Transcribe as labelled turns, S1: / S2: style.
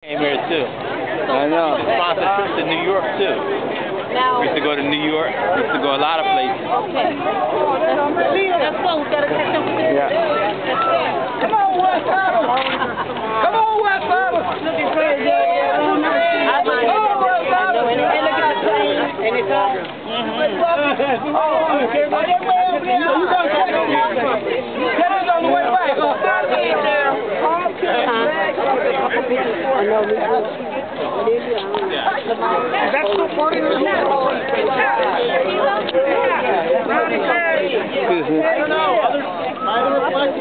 S1: Came here too.
S2: I know.
S1: We sponsored trips to New York too.
S3: Now,
S1: We used to go to New York. We used to go a lot of places.
S3: okay. Let's go. We gotta catch up with.
S2: Yeah.
S4: Come on, West Island. Come on, West Island.
S3: Looking crazy. Yeah, yeah. I like it.
S4: That's so funny. I don't know. Other,